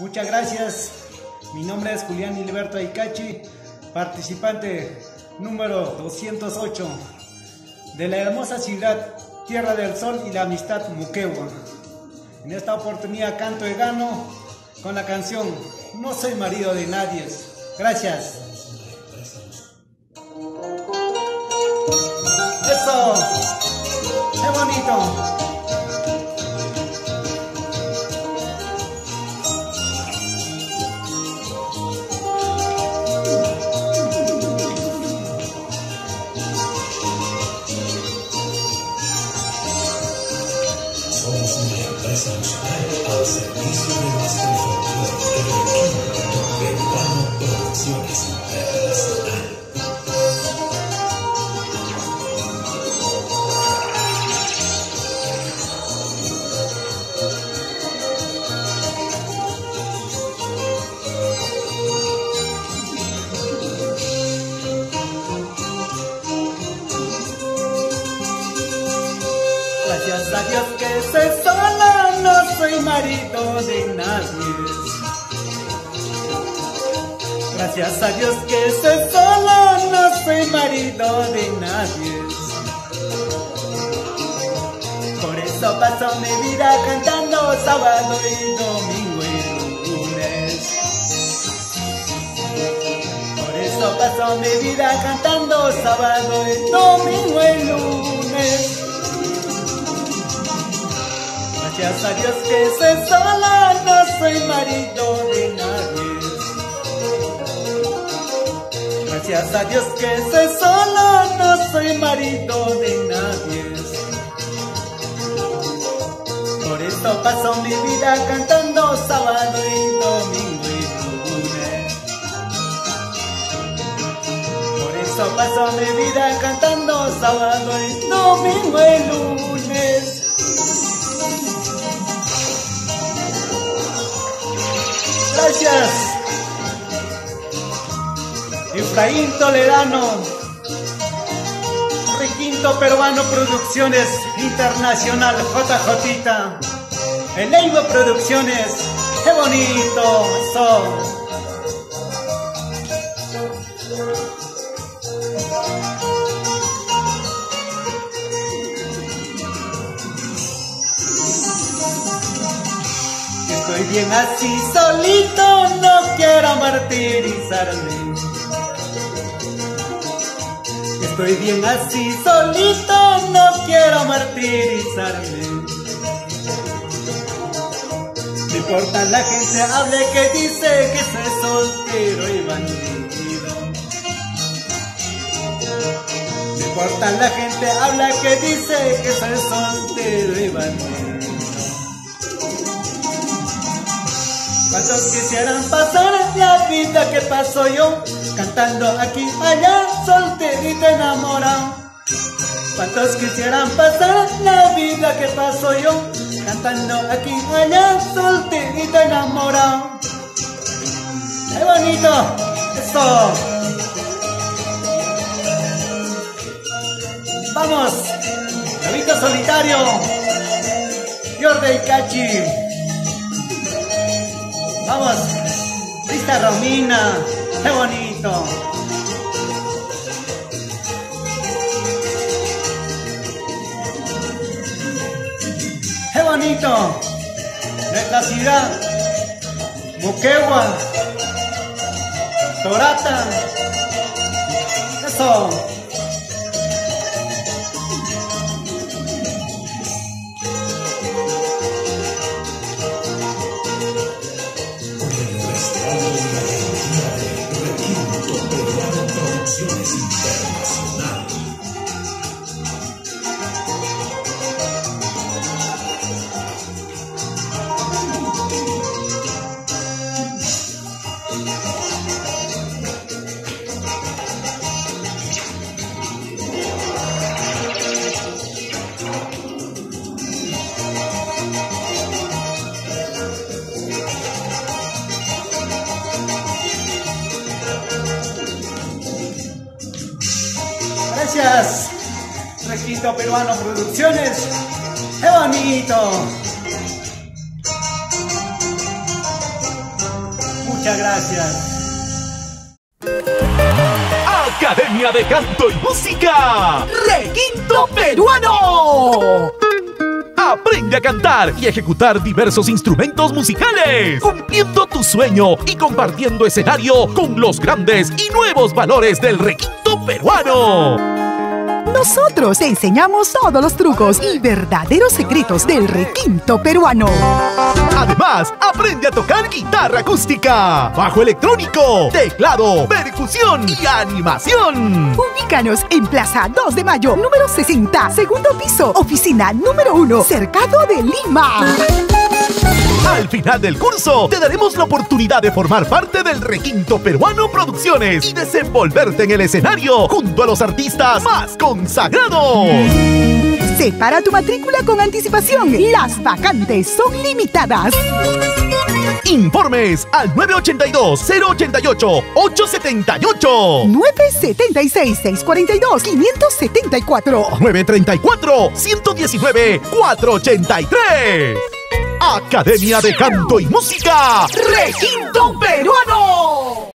Muchas gracias. Mi nombre es Julián Hilberto Aikachi, participante número 208 de la hermosa ciudad Tierra del Sol y la Amistad Muquegua. En esta oportunidad canto y gano con la canción No soy marido de nadie. Gracias. Eso. Qué bonito. Gracias a Dios que se sola, no soy marido de nadie. Gracias a Dios que se sola, no soy marido de nadie. Por eso paso mi vida cantando sábado y domingo y lunes. Por eso paso mi vida cantando sábado y domingo y lunes. Gracias a Dios que soy sola, no soy marido Gracias a Dios que soy sola, no soy marido de nadie. Por esto paso mi vida cantando sábado y domingo y lunes. Por eso paso mi vida cantando sábado y domingo y lunes. Gracias. Efraín Toledano. Requinto Peruano Producciones Internacional JJ. El Eivo Producciones. ¡Qué bonito son! Estoy bien así solito, no quiero martirizarme. Estoy bien así solito, no quiero martirizarme. No importa la gente hable que dice que soy soltero y bandido. No importa la gente habla que dice que soy soltero y bandido. ¿Cuántos quisieran pasar la vida que paso yo? Cantando aquí, allá, solterito enamorado. ¿Cuántos quisieran pasar la vida que paso yo? Cantando aquí, allá, solterito enamorado. ¡Qué bonito! ¡Eso! ¡Vamos! Lobito solitario. Jordi Cachi. Vamos, lista Romina, qué bonito. Bonito. Nuestra ciudad, Moquegua, Torata. Eso. La de Gracias. Requinto Peruano Producciones. ¡Qué bonito! Muchas gracias. Academia de Canto y Música. Requinto Peruano. Aprende a cantar y ejecutar diversos instrumentos musicales, cumpliendo tu sueño y compartiendo escenario con los grandes y nuevos valores del requinto peruano. Nosotros te enseñamos todos los trucos y verdaderos secretos del requinto peruano. Además, aprende a tocar guitarra acústica, bajo electrónico, teclado, percusión y animación. Ubícanos en Plaza 2 de Mayo, número 60, segundo piso, oficina número 1, Cercado de Lima. Al final del curso, te daremos la oportunidad de formar parte del Requinto Peruano Producciones y desenvolverte en el escenario junto a los artistas más consagrados. Separa tu matrícula con anticipación. Las vacantes son limitadas. Informes al 982-088-878. 976-642-574. 934-119-483. Academia de Canto y Música. Requinto Peruano.